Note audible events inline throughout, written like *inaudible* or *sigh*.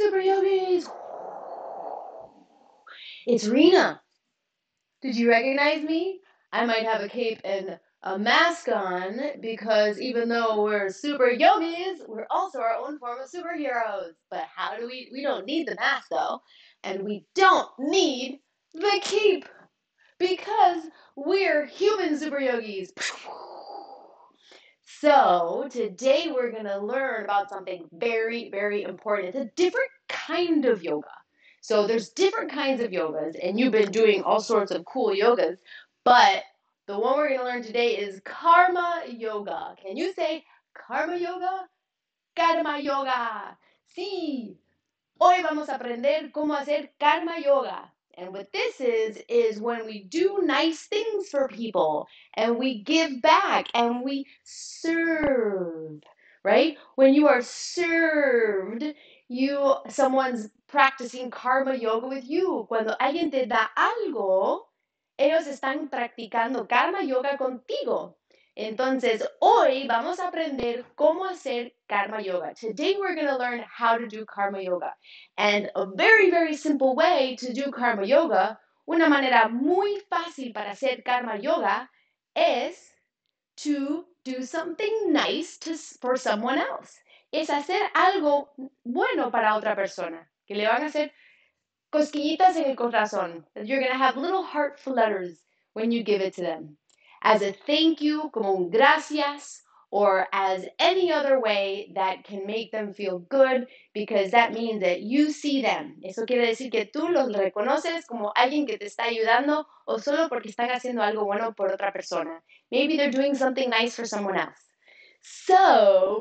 super yogis! It's Rena. Did you recognize me? I might have a cape and a mask on because even though we're super yogis, we're also our own form of superheroes. But how do we? We don't need the mask though, and we don't need the cape because we're human super yogis. *laughs* So, today we're going to learn about something very, very important. It's a different kind of yoga. So, there's different kinds of yogas, and you've been doing all sorts of cool yogas, but the one we're going to learn today is karma yoga. Can you say karma yoga? Karma yoga. Sí. Hoy vamos a aprender cómo hacer karma yoga. And what this is, is when we do nice things for people and we give back and we serve, right? When you are served, you someone's practicing karma yoga with you. Cuando alguien te da algo, ellos están practicando karma yoga contigo. Entonces, hoy vamos a aprender cómo hacer karma yoga. Today we're going to learn how to do karma yoga. And a very, very simple way to do karma yoga, una manera muy fácil para hacer karma yoga es to do something nice to, for someone else. Es hacer algo bueno para otra persona, que le van a hacer cosquillitas en el corazón. You're going to have little heart flutters when you give it to them as a thank you, como un gracias, or as any other way that can make them feel good because that means that you see them. Eso quiere decir que tú los reconoces como alguien que te está ayudando o solo porque están haciendo algo bueno por otra persona. Maybe they're doing something nice for someone else. So,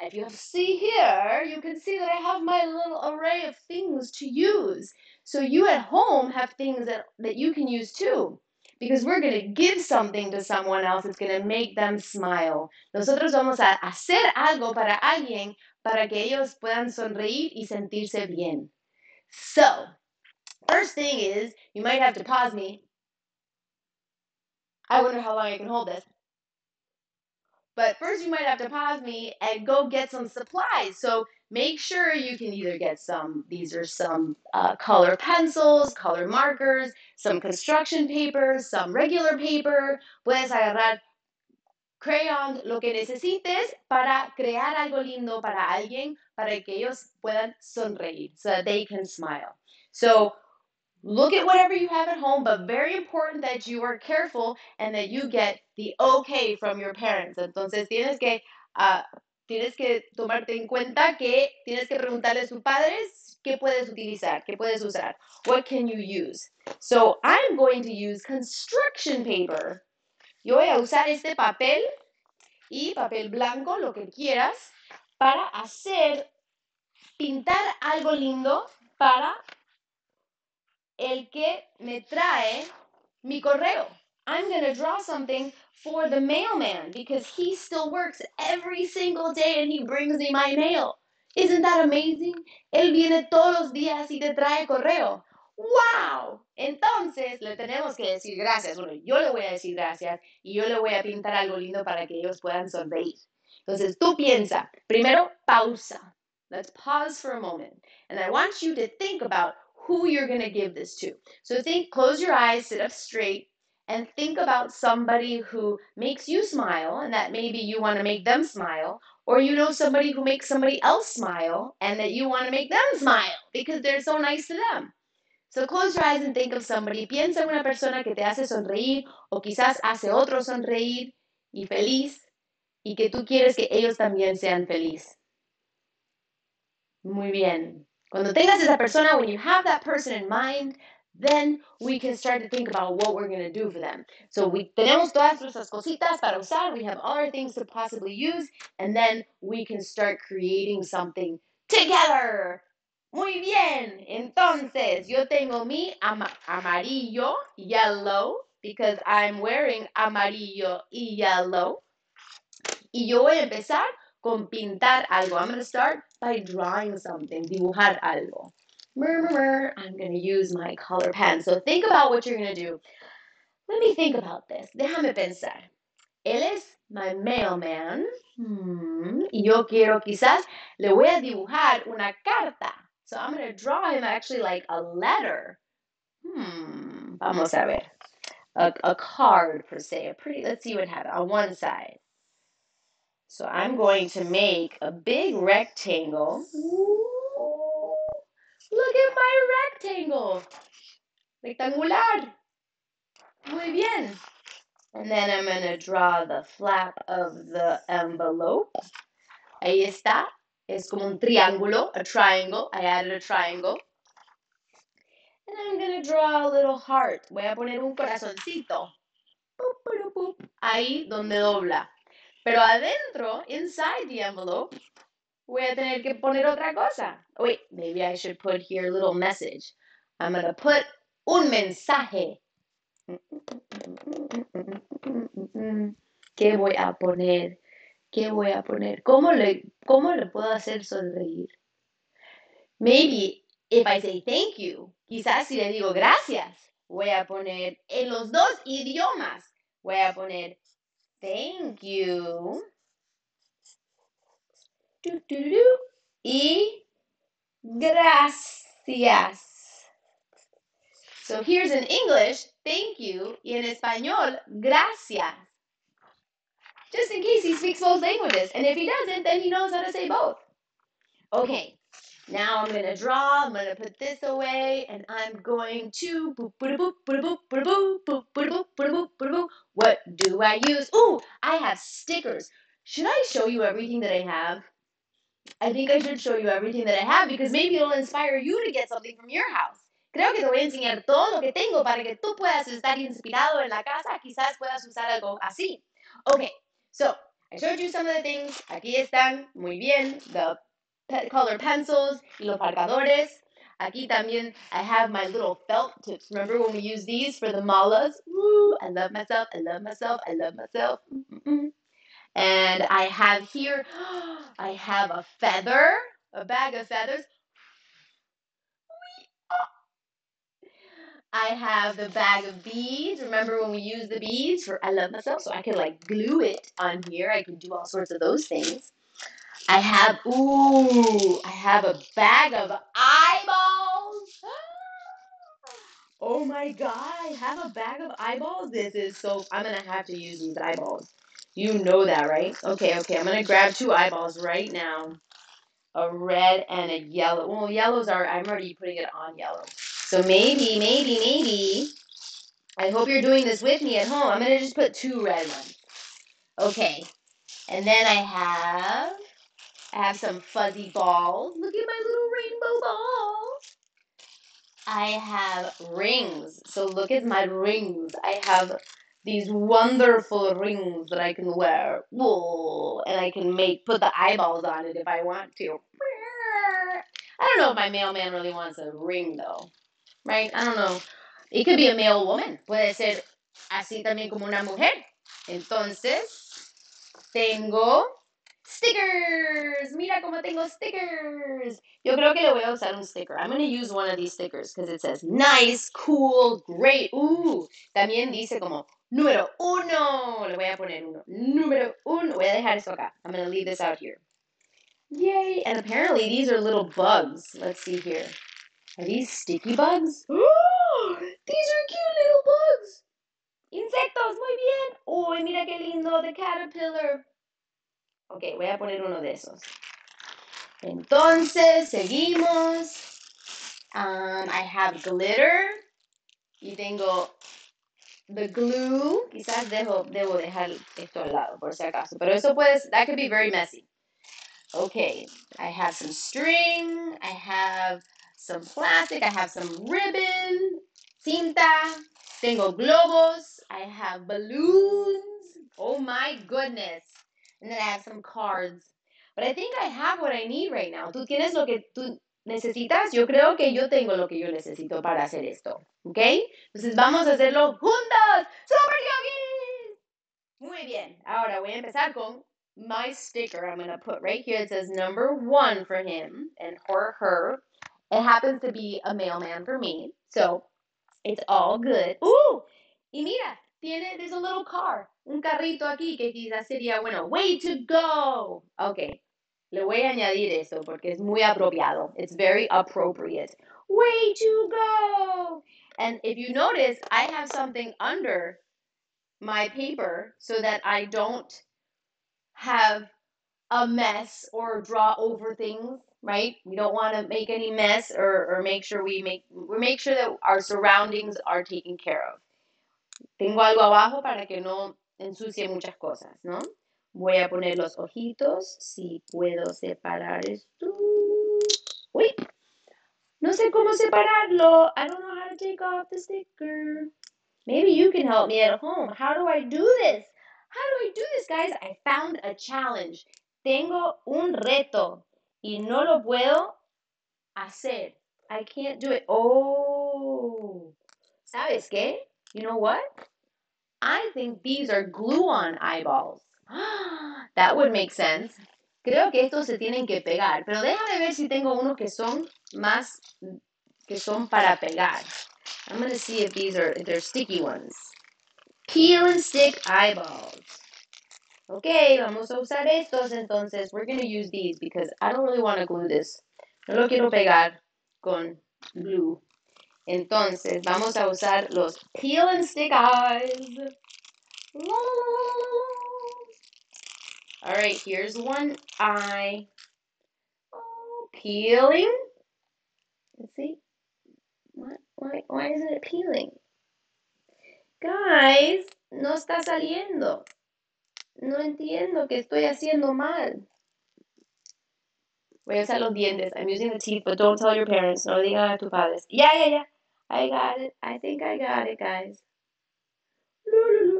if you see here, you can see that I have my little array of things to use. So you at home have things that, that you can use too because we're going to give something to someone else. It's going to make them smile. Nosotros vamos a hacer algo para alguien para que ellos puedan sonreír y sentirse bien. So, first thing is, you might have to pause me. I wonder how long I can hold this. But first, you might have to pause me and go get some supplies. So make sure you can either get some, these are some uh, color pencils, color markers, some construction paper, some regular paper. Puedes agarrar crayon, lo que necesites para crear algo lindo para alguien, para que ellos puedan sonreír, so that they can smile. So Look at whatever you have at home, but very important that you are careful and that you get the okay from your parents. Entonces tienes que, uh, tienes que tomarte en cuenta que tienes que preguntarle a sus padres qué puedes utilizar, qué puedes usar. What can you use? So I'm going to use construction paper. Yo voy a usar este papel y papel blanco, lo que quieras, para hacer, pintar algo lindo para el que me trae mi correo. I'm going to draw something for the mailman because he still works every single day and he brings me my mail. Isn't that amazing? Él viene todos los días y te trae correo. ¡Wow! Entonces le tenemos que decir gracias. Bueno, yo le voy a decir gracias y yo le voy a pintar algo lindo para que ellos puedan sonreír. Entonces tú piensa, primero pausa. Let's pause for a moment. And I want you to think about who you're going to give this to. So think, close your eyes, sit up straight, and think about somebody who makes you smile, and that maybe you want to make them smile, or you know somebody who makes somebody else smile, and that you want to make them smile because they're so nice to them. So close your eyes and think of somebody. Piensa en una persona que te hace sonreír o quizás hace otro sonreír y feliz y que tú quieres que ellos también sean felices. Muy bien. Cuando tengas esa persona, when you have that person in mind, then we can start to think about what we're going to do for them. So we tenemos todas nuestras cositas para usar, we have all our things to possibly use, and then we can start creating something together. Muy bien, entonces yo tengo mi am amarillo, yellow, because I'm wearing amarillo y yellow. Y yo voy a empezar con pintar algo. I'm going to start by drawing something, dibujar algo. I'm going to use my color pen. So think about what you're going to do. Let me think about this. Déjame pensar. Él es my mailman. Hmm, y yo quiero quizás le voy a dibujar una carta. So I'm going to draw him actually like a letter. Hmm, vamos a ver. A, a card per se, a pretty, let's see what happens on one side. So I'm going to make a big rectangle. Ooh, look at my Rectangular. Muy bien. And then I'm going to draw the flap of the envelope. Ahí está. Es como un triángulo, a triangle. I added a triangle. And I'm going to draw a little heart. Voy a poner un corazoncito. Ahí donde dobla. Pero adentro, inside the envelope, voy a tener que poner otra cosa. Wait, maybe I should put here a little message. I'm going to put un mensaje. ¿Qué voy a poner? ¿Qué voy a poner? ¿Cómo le, cómo le puedo hacer sonreír? Maybe if I say thank you, quizás si le digo gracias, voy a poner en los dos idiomas. Voy a poner thank you. Y gracias. So here's in English, thank you, y en español, gracias. Just in case he speaks both languages. And if he doesn't, then he knows how to say both. Okay, now I'm going to draw. I'm going to put this away, and I'm going to. What do I use? Ooh, I have stickers. Should I show you everything that I have? I think I should show you everything that I have because maybe it'll inspire you to get something from your house. Creo que te voy a enseñar todo lo que tengo para que tú puedas estar inspirado en la casa. Quizás puedas usar algo así. Okay, so I showed you some of the things. Aquí están, muy bien, the color pencils y los marcadores. Aquí también I have my little felt tips. Remember when we used these for the malas? Woo, I love myself, I love myself, I love myself. And I have here, *gasps* I have a feather, a bag of feathers. I have the bag of beads. Remember when we used the beads for I love myself? So I can like glue it on here. I can do all sorts of those things. I have, ooh, I have a bag of eyeballs. *gasps* Oh my God, I have a bag of eyeballs. This is so, I'm going to have to use these eyeballs. You know that, right? Okay, okay, I'm going to grab two eyeballs right now. A red and a yellow. Well, yellows are, I'm already putting it on yellow. So maybe, maybe, maybe, I hope you're doing this with me at home. I'm going to just put two red ones. Okay, and then I have, I have some fuzzy balls. Look at my little rainbow balls. I have rings. So look at my rings. I have these wonderful rings that I can wear. Whoa, and I can make put the eyeballs on it if I want to. I don't know if my mailman really wants a ring though. Right? I don't know. It could be a male woman. Puede ser así también como una mujer. Entonces, tengo stickers. Mira cómo tengo stickers. Yo creo que le voy a usar un sticker. I'm going to use one of these stickers because it says nice, cool, great. Uh, también dice como número uno. Le voy a poner uno. Número uno. Voy a dejar esto acá. I'm going to leave this out here. Yay. And apparently these are little bugs. Let's see here. Are these sticky bugs? *gasps* These are cute little bugs. Insectos, muy bien. Uy, oh, mira qué lindo, the caterpillar. Ok, voy a poner uno de esos. Entonces, seguimos. Um, I have glitter. Y tengo the glue. Quizás dejo, debo dejar esto al lado, por si acaso. Pero eso puede, that could be very messy. Okay, I have some string. Some plastic. I have some ribbon. Cinta. Tengo globos. I have balloons. Oh my goodness. And then I have some cards. But I think I have what I need right now. Tú tienes lo que tú necesitas. Yo creo que yo tengo lo que yo necesito para hacer esto. ¿Ok? Entonces vamos a hacerlo juntos. ¡Super yogis! Muy bien. Ahora voy a empezar con my sticker. I'm going to put right here. It says number one for him and for her. It happens to be a mailman for me. So it's all good. Ooh! Y mira, tiene, there's a little car. un carrito aquí que quizás sería, bueno, way to go. Ok, le voy a añadir eso porque es muy apropiado. It's very appropriate. Way to go. And if you notice, I have something under my paper so that I don't have a mess or draw over things, right? We don't want to make any mess or, or make sure we make we make sure that our surroundings are taken care of. Tengo algo abajo para que no ensucie muchas cosas, ¿no? Voy a poner los ojitos, si puedo separar esto. Uy, no sé cómo separarlo. I don't know how to take off the sticker. Maybe you can help me at home. How do I do this? How do I do this, guys? I found a challenge. Tengo un reto y no lo puedo hacer. I can't do it. Oh, ¿sabes qué? You know what? I think these are glue-on eyeballs. *gasps* That would make sense. Creo que estos se tienen que pegar, pero déjame ver si tengo unos que son más que son para pegar. I'm going to see if these are if they're sticky ones. Peel and stick eyeballs. Ok, vamos a usar estos entonces. We're going to use these because I don't really want to glue this. No lo quiero pegar con glue. Entonces, vamos a usar los peel and stick eyes. All right, here's one eye. Peeling. Let's see. What? Why, why isn't it peeling? Guys, no está saliendo. No entiendo qué estoy haciendo mal. Voy a usar los dientes. I'm using the teeth, but don't tell your parents. No digan a tus padres. Yeah, yeah, yeah. I got it. I think I got it, guys.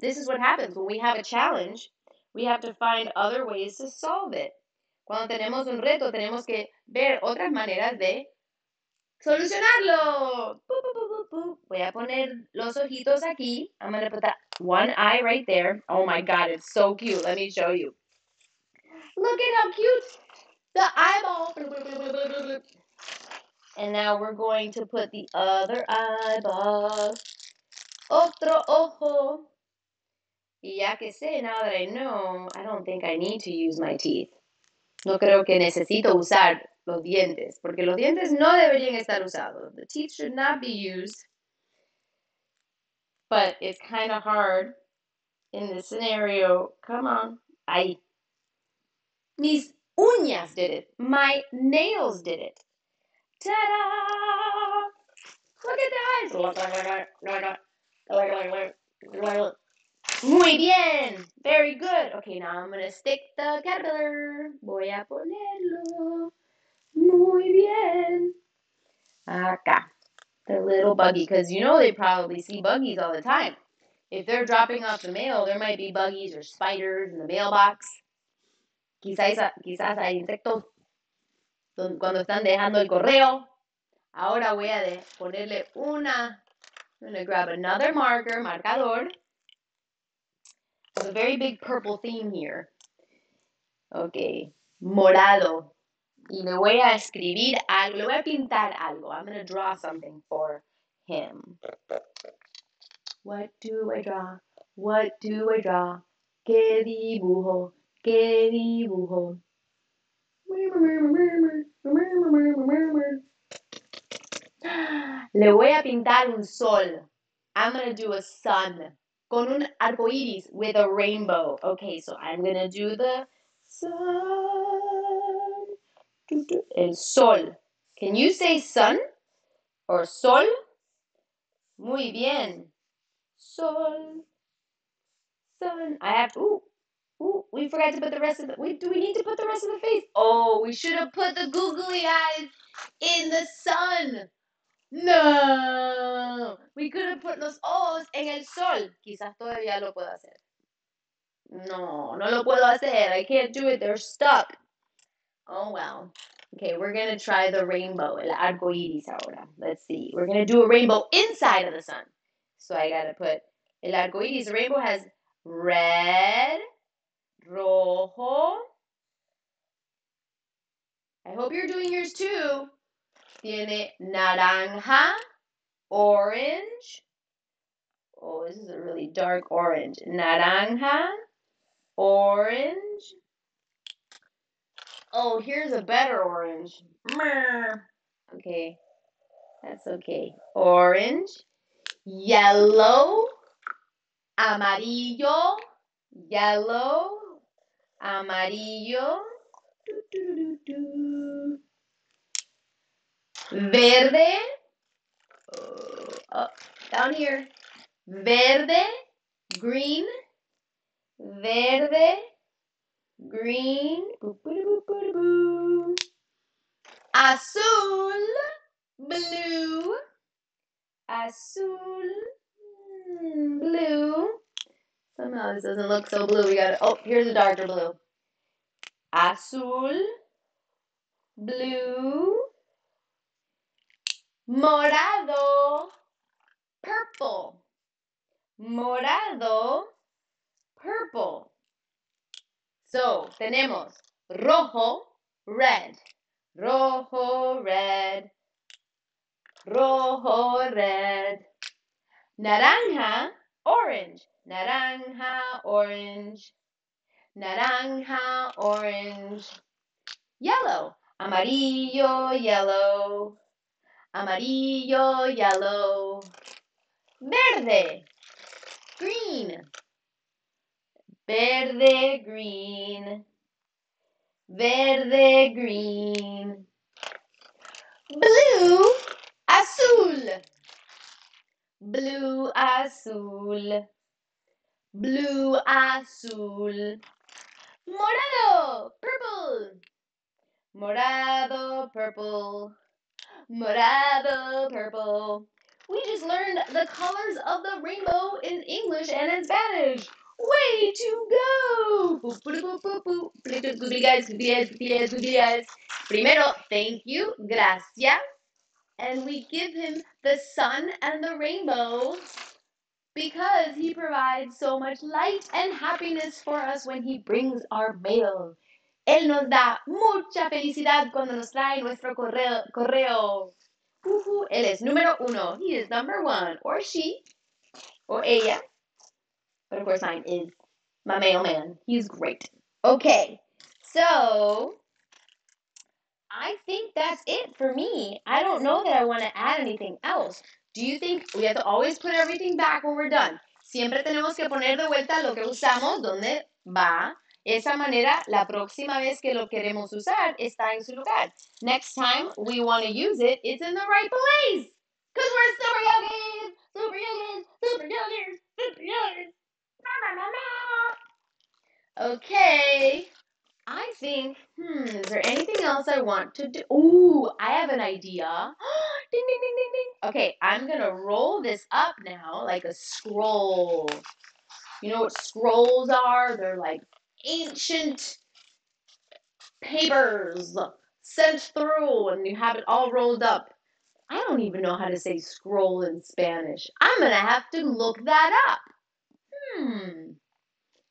This is what happens when we have a challenge. We have to find other ways to solve it. Cuando tenemos un reto, tenemos que ver otras maneras de solucionarlo. Voy a poner los ojitos aquí. I'm going to put that one eye right there. Oh my God, it's so cute. Let me show you. Look at how cute the eyeball. And now we're going to put the other eyeball. Otro ojo. Ya que sé, now that I know, I don't think I need to use my teeth. No creo que necesito usar los dientes, porque los dientes no deberían estar usados. The teeth should not be used. But it's kind of hard in this scenario. Come on. Ahí. Mis uñas did it. My nails did it. Ta-da! Look at that! Muy bien. Very good. Okay, now I'm to stick the caterpillar. Voy a ponerlo. Muy bien. Acá. The little buggy, because you know they probably see buggies all the time. If they're dropping off the mail, there might be buggies or spiders in the mailbox. Quizás, quizás hay insectos cuando están dejando el correo. Ahora voy a ponerle una. I'm going to grab another marker, marcador. There's a very big purple theme here. Ok, morado. Y le voy a escribir algo, le voy a pintar algo. I'm going to draw something for him. What do I draw? What do I draw? ¿Qué dibujo? ¿Qué dibujo? *gasps* Le voy a pintar un sol. I'm going to do a sun. Con un arco iris with a rainbow. Okay, so I'm gonna do the sun. El sol. Can you say sun or sol? Muy bien. Sol. Sun. I have. Ooh. Ooh, we forgot to put the rest of the. Wait, do we need to put the rest of the face? Oh, we should have put the googly eyes in the sun. No, we could have put los ojos en el sol. Quizás todavía lo puedo hacer. No, no lo puedo hacer. I can't do it. They're stuck. Oh well. Okay, we're gonna try the rainbow, el arco iris ahora. Let's see. We're gonna do a rainbow inside of the sun. So I gotta put el arco iris. The rainbow has red, rojo. I hope you're doing yours too. Tiene naranja, orange, Oh, this is a really dark orange. Naranja, orange. Oh, here's a better orange. Okay, that's okay. Orange, yellow, amarillo, yellow, amarillo. Verde. Oh, down here. Verde, green, verde, green. Azul, blue, azul, blue. Somehow this doesn't look so blue. We got. Oh, here's a darker blue. Azul, blue, morado, purple, morado, purple. So, tenemos rojo, red, rojo, red, rojo, red, naranja, orange, naranja, orange, naranja, orange, yellow, amarillo, yellow, amarillo, yellow, verde, green, verde, green, verde, green, blue, azul, blue, azul, blue, azul, morado, purple, morado, purple, morado, purple. We just learned the colors of the rainbow in English and in Spanish. Way to go! Primero, thank you, gracias. And we give him the sun and the rainbow because he provides so much light and happiness for us when he brings our mail. Él nos da mucha felicidad cuando nos trae nuestro correo. correo. Ujú, Él es número uno. He is number one. Or she. Or ella. But of course, mine is my mailman. He's great. Okay. So, I think that's it for me. I don't know that I want to add anything else. Do you think we have to always put everything back when we're done? Siempre tenemos que poner de vuelta lo que usamos, donde va. Esa manera, la próxima vez que lo queremos usar, está en su lugar. Next time we want to use it, it's in the right place. Because we're super yogis, super yogis, super yogis, super yogis. Okay. I think, hmm, is there anything else I want to do? Ooh, I have an idea. *gasps* ding, ding, ding, ding, ding. Okay, I'm going to roll this up now like a scroll. You know what scrolls are? They're like ancient papers sent through and you have it all rolled up. I don't even know how to say scroll in Spanish. I'm to have to look that up. Hmm.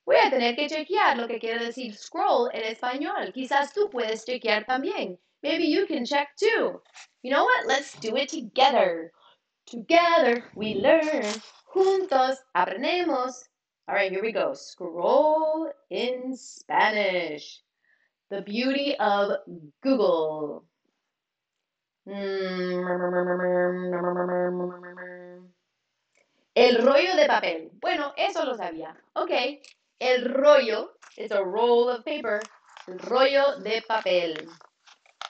Voy a tener que chequear lo que quiere decir scroll en español. Quizás tú puedes chequear también. Maybe you can check too. You know what? Let's do it together. Together we learn. Juntos aprendemos. All right, here we go. Scroll in Spanish. The beauty of Google. Hmm. El rollo de papel. Bueno, eso lo sabía. Ok. El rollo is a roll of paper. El rollo de papel.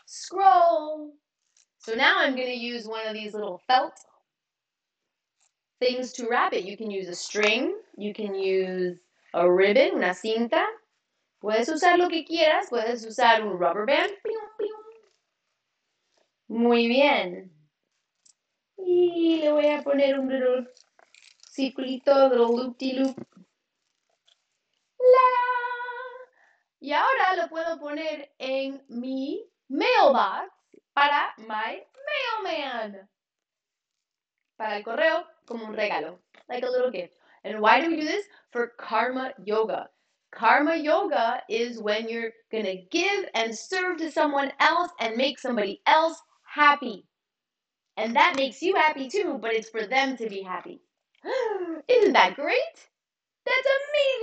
Scroll. So now I'm going to use one of these little felt things to wrap it. You can use a string. You can use a ribbon, una cinta. Puedes usar lo que quieras. Puedes usar un rubber band. Muy bien. Y le voy a poner un little circulito, little loop-de-loop. La. Y ahora lo puedo poner en mi mailbox para my mailman. Para el correo como un regalo, like a little gift. And why do we do this? For karma yoga. Karma yoga is when you're going to give and serve to someone else and make somebody else happy. And that makes you happy too, but it's for them to be happy. *gasps* Isn't that great? That's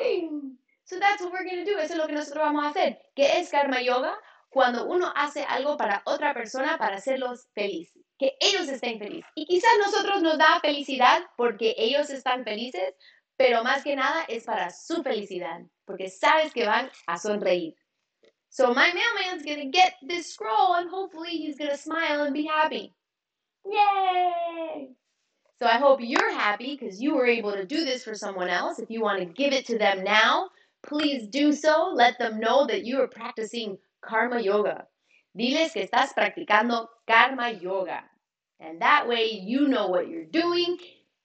amazing. So that's what we're going to do. Eso es lo que nosotros vamos a hacer. ¿Qué es karma yoga? Cuando uno hace algo para otra persona para hacerlos feliz. Que ellos estén felices. Y quizás nosotros nos da felicidad porque ellos están felices, pero más que nada es para su felicidad. Porque sabes que van a sonreír. So my mailman's to get this scroll and hopefully he's to smile and be happy. Yay! So I hope you're happy because you were able to do this for someone else. If you want to give it to them now, please do so. Let them know that you are practicing karma yoga. Diles que estás practicando karma yoga. And that way you know what you're doing.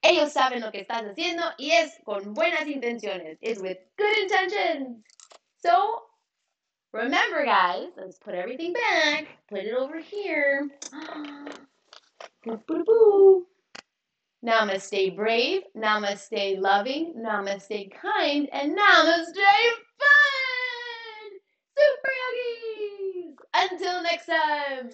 Ellos saben lo que estás haciendo y es con buenas intenciones. It's with good intentions. So remember, guys, let's put everything back. Put it over here. *gasps* Namaste brave, namaste loving, namaste kind, and namaste fun! Super yogis! Until next time!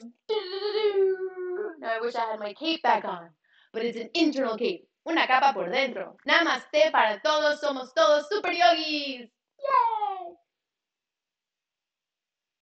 Now I wish I had my cape back on, but it's an internal cape, una capa por dentro. Namaste para todos, somos todos super yogis!